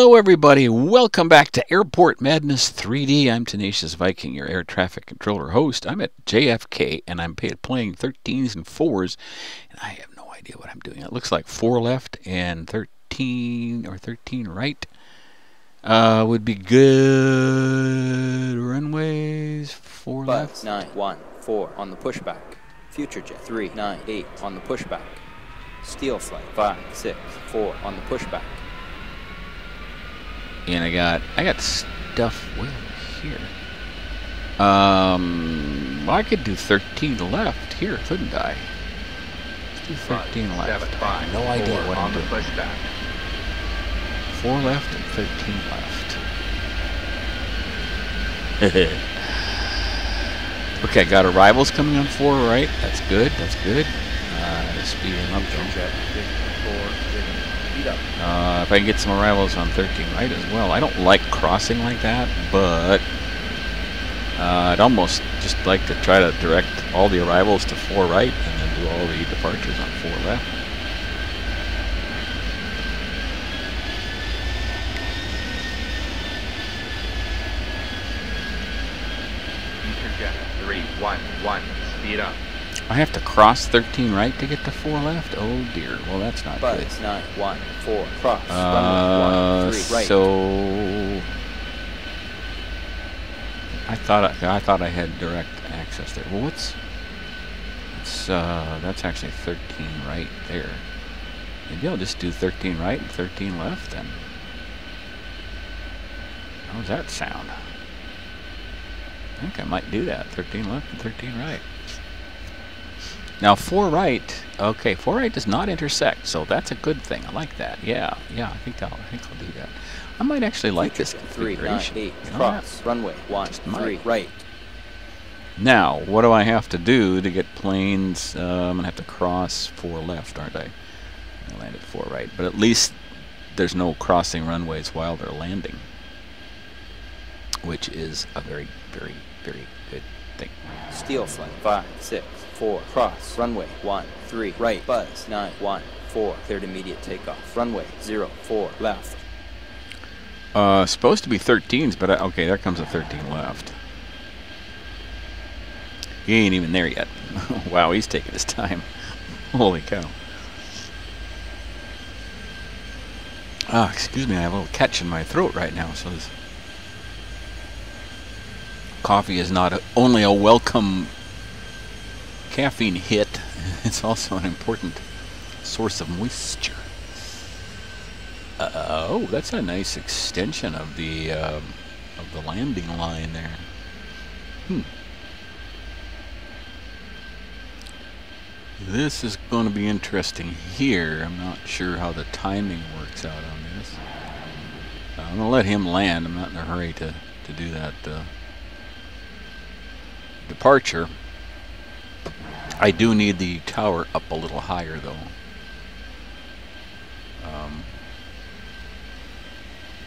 Hello, everybody. Welcome back to Airport Madness 3D. I'm Tenacious Viking, your air traffic controller host. I'm at JFK and I'm playing 13s and 4s, and I have no idea what I'm doing. It looks like 4 left and 13 or 13 right uh, would be good. Runways, 4 Five, left. nine, one, four on the pushback. Future jet, three, nine, eight on the pushback. Steel flight, five, six, four on the pushback. And I got I got stuff way over here. Um, well, I could do 13 left here, couldn't I? Let's do 13 left. Seven, I have no idea what I'm doing. Four left and 13 left. okay, got arrivals coming on four right. That's good. That's good. Uh, speed him up. Future jet, six, four, six, speed up. Uh, if I can get some arrivals on 13 right as well. I don't like crossing like that, but uh, I'd almost just like to try to direct all the arrivals to 4 right and then do all the departures on 4 left. Future jet, three, one, one, speed up. I have to cross 13 right to get to 4 left? Oh dear. Well, that's not good. Buzz, nine, one, four, cross. Uh, runway, one, three, right. so I thought I, I thought I had direct access there. Well, what's it's uh that's actually 13 right there. Maybe I'll just do 13 right and 13 left then. How does that sound? I think I might do that. 13 left and 13 right. Now, four right. Okay, four right does not intersect, so that's a good thing. I like that. Yeah, yeah. I think I'll. I think I'll do that. I might actually like this jet, three, configuration. eight, You know cross. that? Runway, one, Just three, might. right. Now, what do I have to do to get planes? Uh, I'm gonna have to cross four left, aren't I? I landed four right, but at least there's no crossing runways while they're landing, which is a very, very, very good thing. Steel flight, five, six, four, cross. Runway, one, three, right. Buzz, nine, one, four, cleared immediate takeoff. Runway, zero, four, left. Uh, supposed to be 13s, but I, okay, there comes a 13 left. He ain't even there yet. wow, he's taking his time. Holy cow. Ah, excuse me, I have a little catch in my throat right now, so this coffee is not a, only a welcome caffeine hit, it's also an important source of moisture. Uh, oh, that's a nice extension of the um, of the landing line there. Hmm. This is going to be interesting here. I'm not sure how the timing works out on this. Uh, I'm going to let him land. I'm not in a hurry to, to do that uh, departure. I do need the tower up a little higher, though. Um,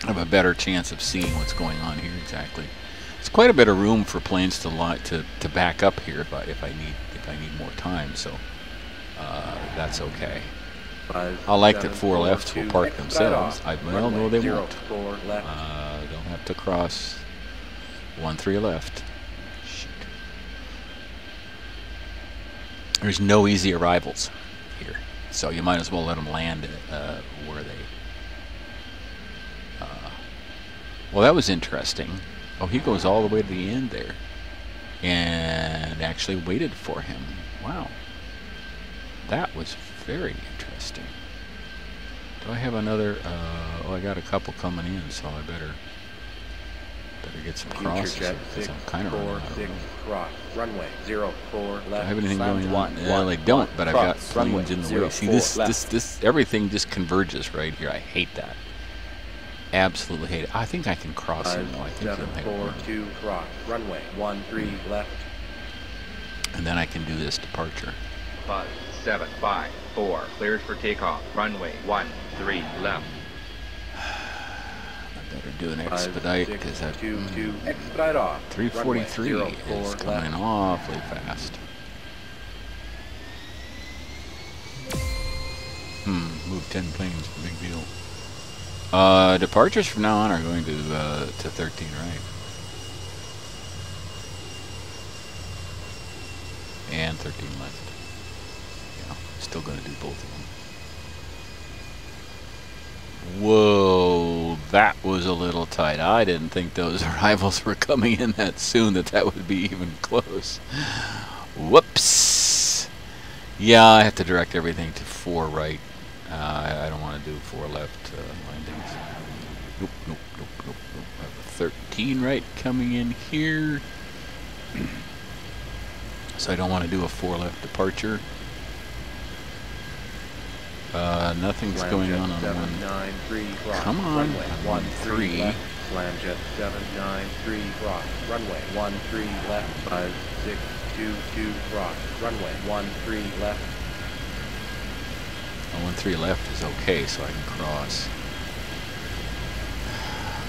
have a better chance of seeing what's going on here exactly. It's quite a bit of room for planes to to to back up here if I if I need if I need more time. So uh, that's okay. Five, I like that seven, four lefts will park themselves. I well no they zero, won't. four. Uh, don't have to cross one three left. There's no easy arrivals here, so you might as well let them land uh, where they. Uh, well, that was interesting. Oh, he goes all the way to the end there, and actually waited for him. Wow, that was very interesting. Do I have another? Uh, oh, I got a couple coming in, so I better better get some Future crosses jet, because six, I'm kind of four, running out of six, cross. Runway, zero, four, Do I have anything Slammed going on? one, well, one, I don't, one, but I've got cross, runway, planes in the zero, way. See, four, this, this, left. this, everything just converges right here. I hate that. Absolutely hate it. I think I can cross him Five, though. I think seven, he'll have four, room. two, cross. Runway, one, three, left. and then I can do this departure. Buzz, seven, five, four, cleared for takeoff. Runway, one, three, left. Better do an expedite because I've two, two, expedite off. 343 Runway, is coming left. awfully fast. Hmm, move 10 planes, big deal. Uh, departures from now on are going to uh, to 13 right. And 13 left. Yeah, still going to do both of them. Whoa, that was a little tight. I didn't think those arrivals were coming in that soon that that would be even close. Whoops. Yeah, I have to direct everything to four right. Uh, I, don't want to do four left uh, landings. Nope, nope, nope, nope, nope. I have a 13 right coming in here. so I don't want to do a four left departure. Uh, nothing's going on on seven one. nine three cross. Come on, Runway on one one three. three. left. Scramjet seven nine three cross. Runway one three left. Five six two two cross. Runway one three left. A one three left is okay, so I can cross.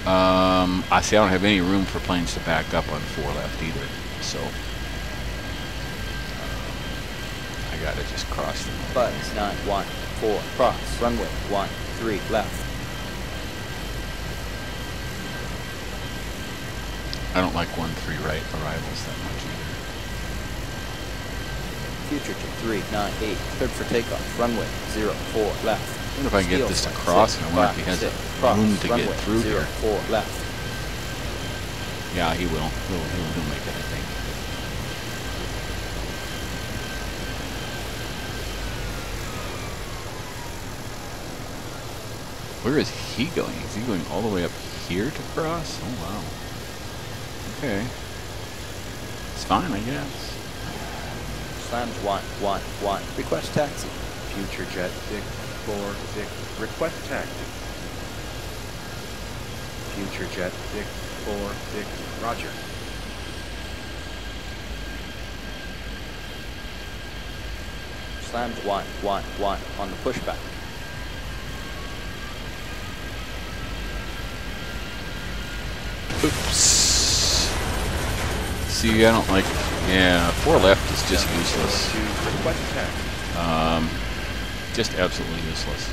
Um, I see. I don't have any room for planes to back up on four left either, so um, I gotta just cross them. Buzz 914, cross, runway. One, three, left. I don't like one three right arrivals that much either. Future to 398, cleared for takeoff, runway. Zero, four, left. I wonder if I can get this to cross, six, and I wonder if he has six, a cross, room to get runway. through here. 04, left. Yeah, he will. He'll, he'll, he'll make it, I think. Where is he going? Is he going all the way up here to cross? Oh, wow. Okay. It's fine, I guess. Slams 111, request taxi. Future jet six four six. Request taxi. Future jet six four six. Roger. Slams 111 on the pushback. Oops. See, I don't like... Yeah, four left is just useless. Um, just absolutely useless.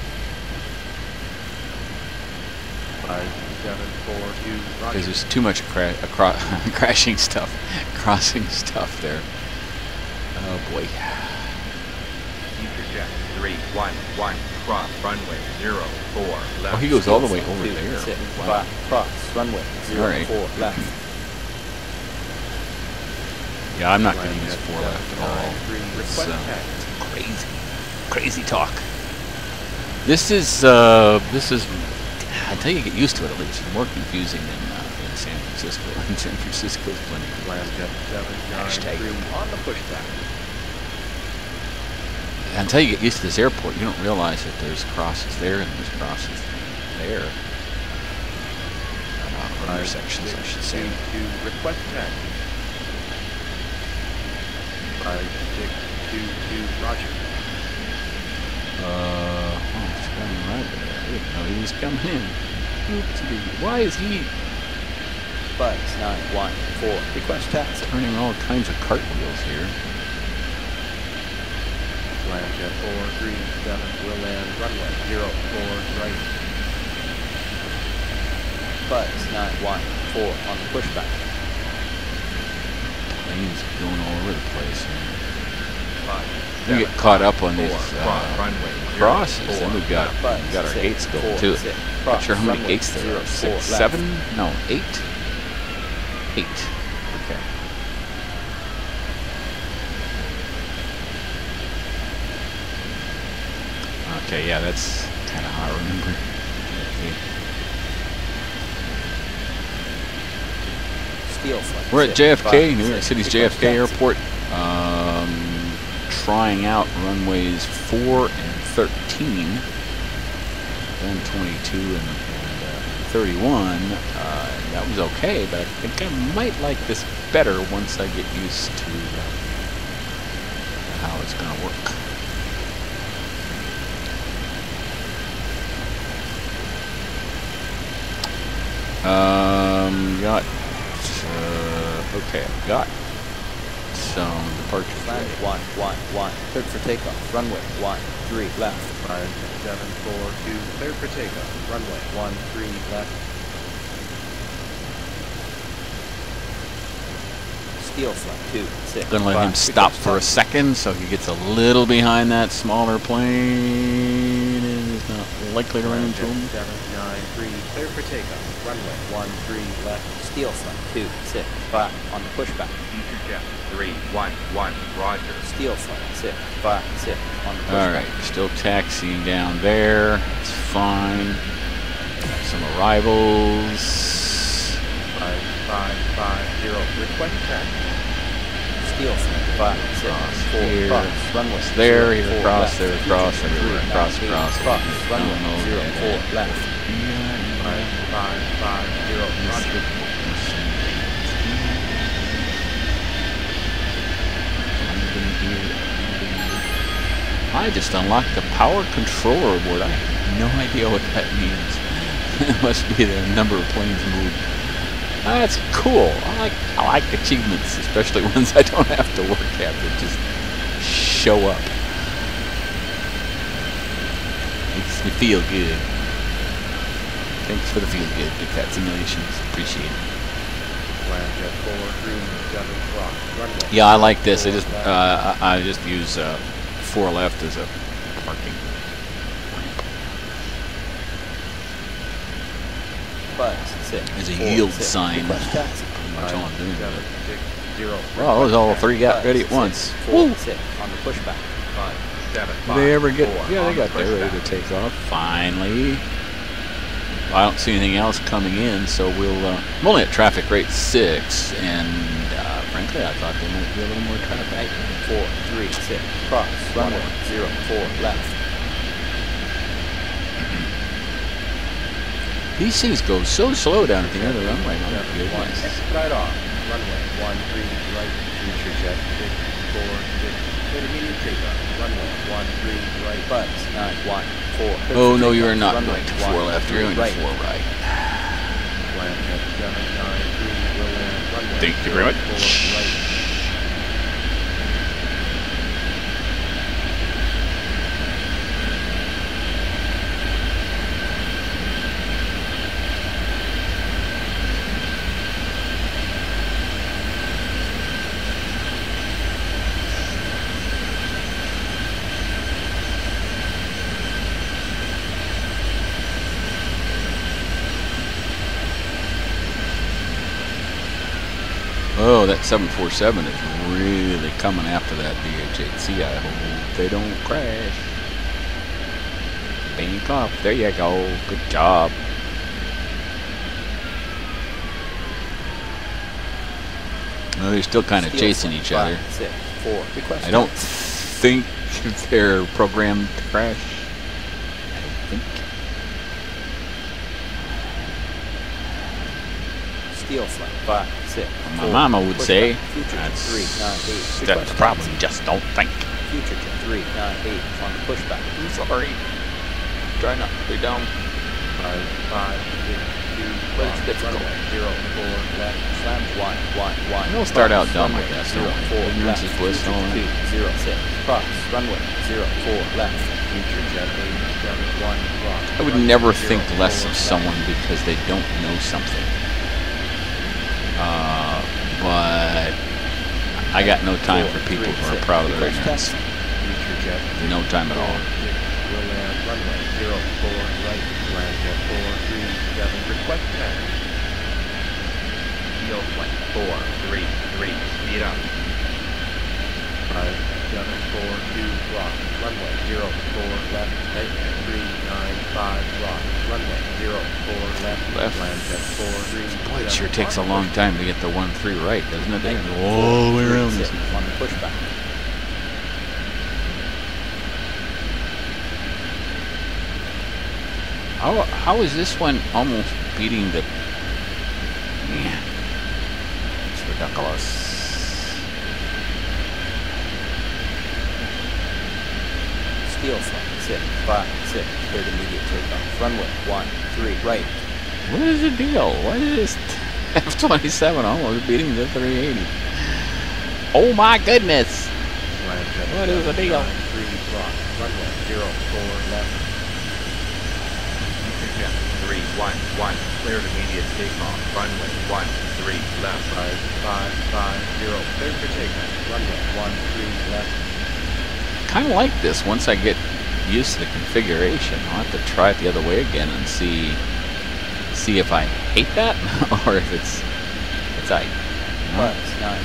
Because there's too much cra- crashing stuff, crossing stuff there. Oh boy. Future jet 311, cross runway 04, left. Oh, he goes all the way over two, there. six, Wow. five, cross, runway All right. 04, left. Yeah, I'm not going to use four left at all. It's, uh, crazy, crazy talk. This is, uh, this is, until you get used to it at least, more confusing than, uh, than San Francisco. And San Francisco's plenty. Scramjet seven nine Hashtag. three. On the pushback. Until you get used to this airport, you don't realize that there's crosses there and there's crosses there. Uh, or intersections, I should say. Two. Request taxi. Five six two two. Roger. Uh, oh, it's coming right there. I didn't know he was coming in. Oopsie. Why is he Buzz 914, request taxi. turning all kinds of cartwheels here? Four three seven. Will land runway zero four right. Buzz 914 on the pushback. Planes going all over the place. Five, We get caught up on four, these uh, runway crosses, 04, then we've got Buzz we've got our six, gates going four, too. six, Not cross, sure how many runway gates there are. zero, four, Six, seven? No, eight. Eight. Okay. Okay, yeah, that's kind of how I remember. Okay. We're at JFK, New York City's JFK. Airport, um, trying out runways 4 and 13, 122 and, and uh, 31. Uh, that was okay, but I think I might like this better once I get used to uh, how it's going to work. Um, got, uh, okay, I've got zone departure. Land one, one, one. Cleared for takeoff. Runway one, three, left. Five, seven, four, two, clear for takeoff. Runway one, three, left. Steel flight two, six. Gonna let five. him stop Request for a second so he gets a little behind that smaller plane and is not likely to run into him. Seven, nine, three, clear for takeoff. Runway one, three, left. Steel flight two, six, five. On the pushback. Future jet. Three, one, one. Roger. Steel flight six, five, six. On the pushback. Alright, still taxiing down there. It's fine. Got some arrivals. Five, five, five, zero. Request taxi. Steel flight five, six, Cross four, here. cross. Runway It's there, zero, here, four, cross, left. there, Future cross, jet everywhere, three, cross, nine, eight, cross, cross. eight. Runway Don't know zero, that. four, left. Five, five, zero. Roger. I just unlocked the power controller board. I have no idea what that means. it must be the number of planes moved. That's cool. I like I like achievements, especially ones I don't have to work at that just show up. Makes me feel good. Thanks for the feel good, Big Fat Simulations. Appreciate it. Land jet four, three, seven, cross. Runway. Yeah, I like this. I just uh, I I just use uh, four left as a parking. Buzz six. As a yield six. sign. Request taxi. Pretty much all I'm doing. seven, six, zero. Well, those all three got ready at once. Four, Woo! six. On the pushback. Five, seven, Did they ever get? four. Yeah, they got the there ready to take off. Finally. I don't see anything else coming in, so we'll. Uh, I'm only at traffic rate six, and uh, frankly, I thought there might be a little more traffic. Eight, four, three, six. Cross. Runway zero, four, left. These things go so slow down at the end of the runway. Seven, my one. goodness. Expedite off. Runway one, three, right. Future jet six, four, six. Intermediate takeoff. Runway one, three, right. Buzz nine, one, four. Cleared Oh for no, you are not Runway going to one, four left. You're going to right. four right. Land nine, three, will land. Runway Thank you very much. right. Oh, that 747 is really coming after that DHHC. I hope they don't crash. Bank off. There you go. Good job. Well, they're still kind of chasing each other. Five, six, four. Request I don't think they're programmed to crash. I don't think. Steel flight five, six. My mama would say that's, three, nine, eight. that's the problem. taxi. Just don't think. Future jet three, nine, eight. On the pushback. I'm sorry. Try not to be dumb. Five, five, six, two, But it's difficult. Runway zero, four, left. Slam one, one, one. It'll start out dumb, I runway, guess, Zero, four, left. is bliss, it? two, zero, six. Cross. Runway zero, four, left. Future jet eight, seven, one, cross. I would never zero, think less of someone because they don't know something. Uh, but I got no time for people who are proud of their ignorance. No time at all. Request speed up. 5, double four two runway zero four left bank three nine five block runway zero four left left land at four three. Boy, it sure takes a long time to get the one three right, doesn't it? They go all the way around this on the pushback. How how is this one almost beating the man? It's ridiculous. Steel flight six, five, six. Cleared immediate takeoff. Runway one, three, right. What is the deal? Why is F-27 almost beating the 380? Oh my goodness! What is the deal? 793 cross. Runway zero, four, left. Interjet 311, cleared immediate takeoff. Runway one, three, left. 5550. Clear for takeoff. Runway one, three, left. Kind of like this. Once I get used to the configuration, I'll have to try it the other way again and see see if I hate that or if it's it's I. Buzz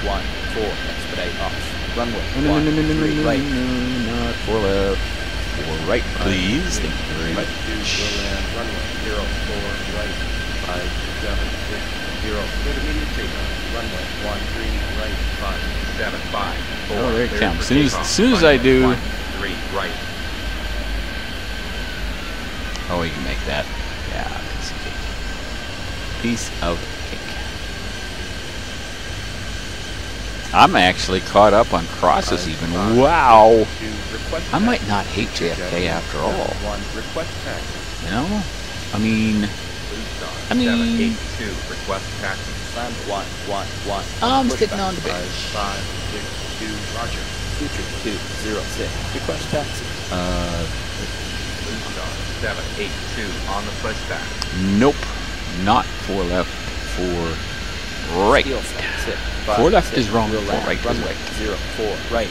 914, expedite off. Runway No, no, no, no, no, no, 13 no, right. no, not for left. For right, please. Thank you very much. Runway 04 right. 5760. Clear immediate takeoff. Runway 13 right. 5754. Oh, there it comes. Soon as- soon as I do- 13 right. Oh, you can make that. Yeah, piece of cake. Piece of cake. I'm actually caught up on crosses Five, even. five, Wow. I might not hate JFK after all. One. You know? I mean, I mean- 782, request taxi. Slam 1, 1, 1. I'm Pushback. sitting on the Five bench. five six two. Roger. Future 206, request taxi. Uh, Star 782 on the pushback. nope. Not four left, four right. Steel flight 6, Four 5, left 6, is wrong, four right is runway right. 04 right.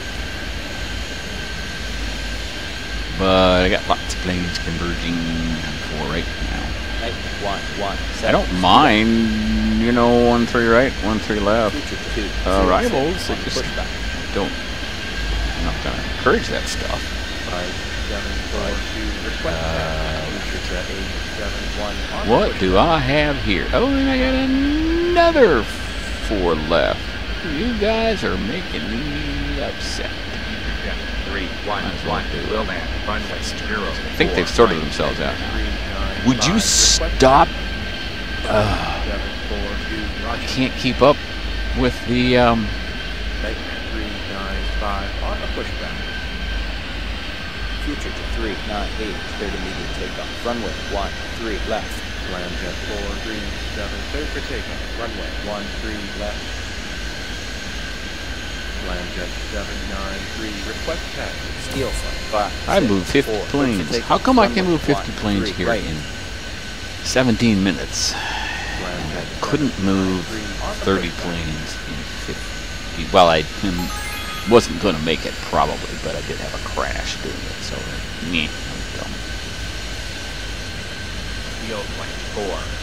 But I got lots of planes converging on four right now. Night 1, 1, 7. I don't mind, you know, one three right, one three left. Future 2, Uh, 06, rivals, on I just- pushback. Don't. I'm not gonna encourage that stuff. Five seven four two. Request taxi. Future eight seven one. What do I have here? Oh, and I got another four left. You guys are making me upset. Interjet Might as well 311, do will it. land. 0. I think they've sorted themselves out now. Three, nine, Would you stop? Uh, Seven four two. Roger. can't keep up with the. Um, Nightmare three nine five on the pushback. Future 398, cleared immediate takeoff. Runway 1, 3 left. Land jet four three seven. Clear for takeoff. Runway one three left. Land jet seven nine three. Request taxi. Steel flight 5. I moved 50 4, planes. How come I can move 50 planes here in 17 minutes? I couldn't move nine, three, on the 30 planes in 50. Well, I wasn't going to make it probably, but I did have a crash doing it, so uh, meh, I'm dumb. Steel plane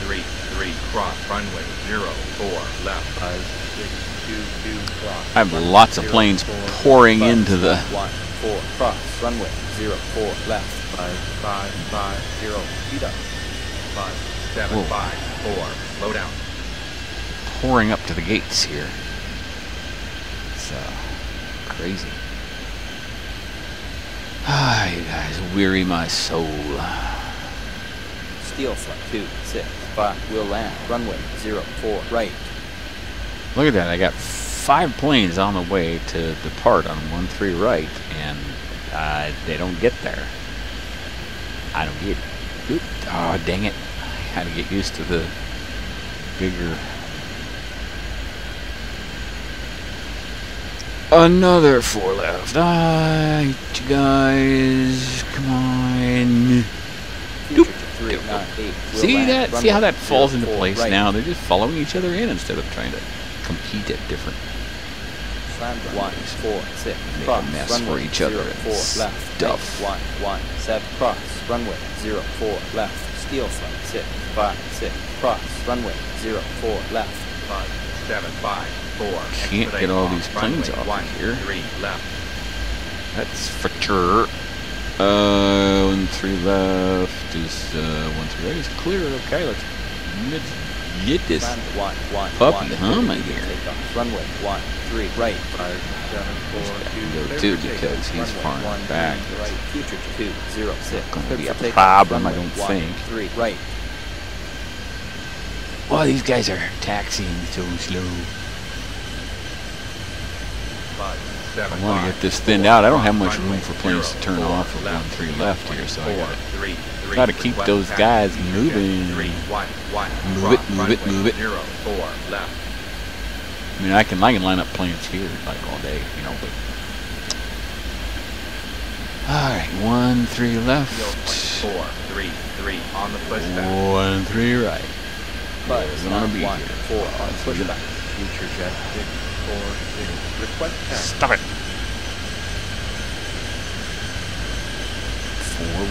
433, cross. Runway 04 left. Five six two two cross. I have lots of planes four, pouring into the. 1, 4 cross. Runway 04 left. Five five five zero. Speed up. Five 754, slow down. pouring up to the gates here. It's uh, crazy. Ah, you guys weary my soul. Steel flight 2, 6, 5. Will land. Runway 04 right. Look at that. I got five planes on the way to depart on 1 3 right, and uh, they don't get there. I don't get Oop. Oh, dang it. I had to get used to the bigger. Another four left. Ah, you guys. Come on. Future 398. will See land. that? See how that falls into 04 place right. now? They're just following each other in instead of trying to compete at different Slam 1, 4, 6. A cross. mess for each other 04 left. stuff. 1, 1, 7. Cross. Runway 04 left. Steel flight 6, 5, 6. Cross. Runway 04 left. Five, seven, five, four. Can't get all these planes off one, here. Three left. That's for sure. Uh, one three left is uh, one three right is clear. Okay, let's let's get this. 1, 1, puppy 1. humming Immediate here. takeoff. Runway 1, 3 right. Five seven four two. Go Clear too for takeoff. because he's far back. three, Right. Future 2, 0, 6. gonna be a takeoff. problem, I don't 1, think. 3 right. Well, these guys are taxiing so slow. Five, seven, I want to get this four, thinned out. I don't have much room for planes to turn four, off with one three left here, so I four, three, gotta keep those guys moving. Three, one, one. Move it, move it, move it. Zero, four left. I mean, I can I can line up planes here like all day, you know. But all right, one three left, Four, three, three on the pushback. one three right. Buzz, We're gonna be one, here. four on pushback. Future jet six four six. Request. Stop it.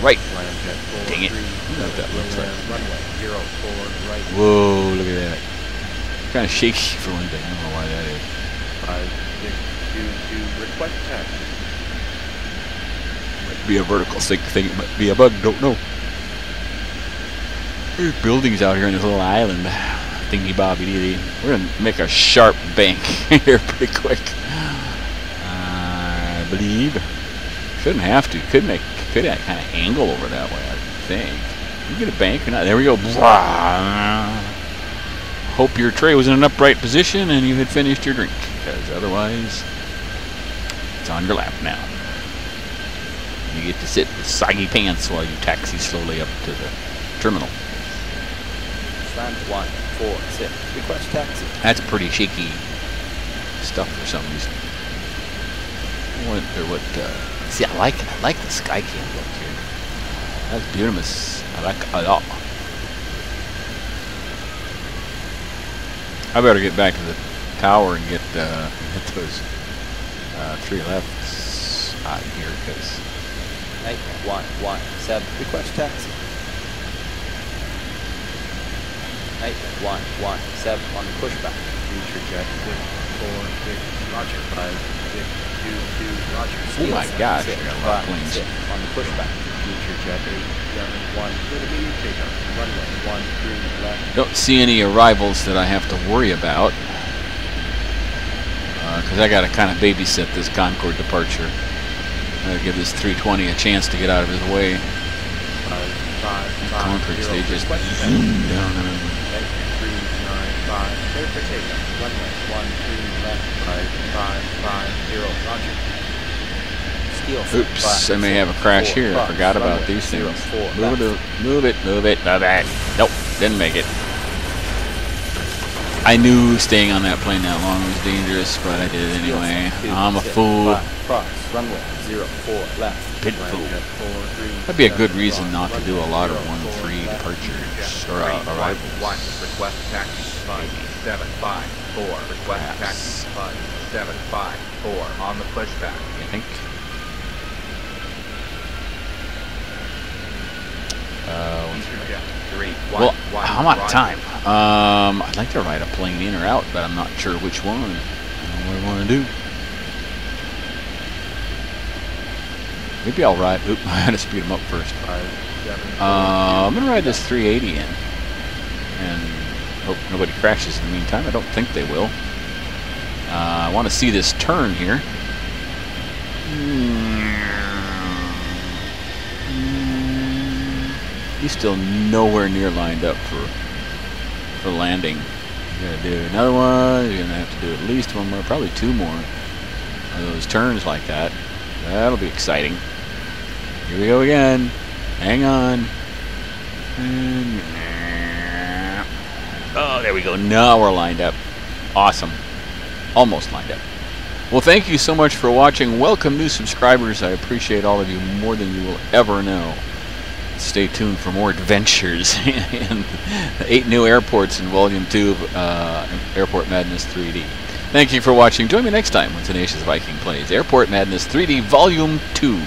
Right. Ramjet four Dang it. three I know what that looks like. runway zero four right. Whoa, look at that. Kind of shaky for one thing. I don't know why that is. Five six two two. Request taxi. Might be a vertical sync thing. It might be a bug. Don't know. There's buildings out here on this little island. Thingy bobby dee We're gonna make a sharp bank here pretty quick. I believe. Shouldn't have to. Could make. Could kind of angle over that way. I think. You get a bank or not? There we go. Blah. Hope your tray was in an upright position and you had finished your drink, because otherwise, it's on your lap now. You get to sit with saggy pants while you taxi slowly up to the terminal. One, four, six. Request taxi. That's pretty shaky stuff for some reason. I wonder what. Uh, see, I like I like the sky cam look here. That's beautiful. I like it a lot. I better get back to the tower and get uh, get those uh, three lefts out of here because Eight, one, one, seven. Request taxi. Eight, one, one, seven on the pushback. Future jet four six. Roger. Five six two two. Roger. Oh my Steel gosh, six, I got a lot of five, six on the pushback. Future jet eight seven one. Good immediate takeoff. Runway one three left. Don't see any arrivals that I have to worry about. Uh, because I got to kind of babysit this Concorde departure. I gotta give this 320 a chance to get out of his way. Five five five. Concordes, zero. they just Request down. and- Eight three nine five. Clear for takeoff. Runway one three left. Five five five zero. Roger. Steel Oops, five, I may have a crash four, here. I cross, forgot about these things. four, Move it, move it, move it, move it. Nope, didn't make it. I knew staying on that plane that long was dangerous, but I did it anyway. two, I'm a six, fool. five, cross, runway, zero, four, left. Big fool. Three. That'd be a good reason not to do a lot of 1-3 departures or uh, arrivals. one, request taxi. Five, seven, five, four, request taxi. Five, seven, five, four on the pushback. I think. Uh. Three, one, well, one, I'm out of time. Um, I'd like to ride a plane in or out, but I'm not sure which one. I don't what I want to do. Maybe I'll ride. Oop, I had to speed them up first. Five seven. four, Uh, I'm gonna ride this 380 in, and hope nobody crashes in the meantime. I don't think they will. Uh, I want to see this turn here. He's still nowhere near lined up for for landing. Gonna do another one. You're gonna have to do at least one more, probably two more of those turns like that. That'll be exciting. Here we go again. Hang on. And oh, there we go. Now we're lined up. Awesome. Almost lined up. Well, thank you so much for watching. Welcome new subscribers. I appreciate all of you more than you will ever know. Stay tuned for more adventures in eight new airports in Volume 2 of uh, Airport Madness 3D. Thank you for watching. Join me next time when Tenacious Viking plays Airport Madness 3D Volume 2.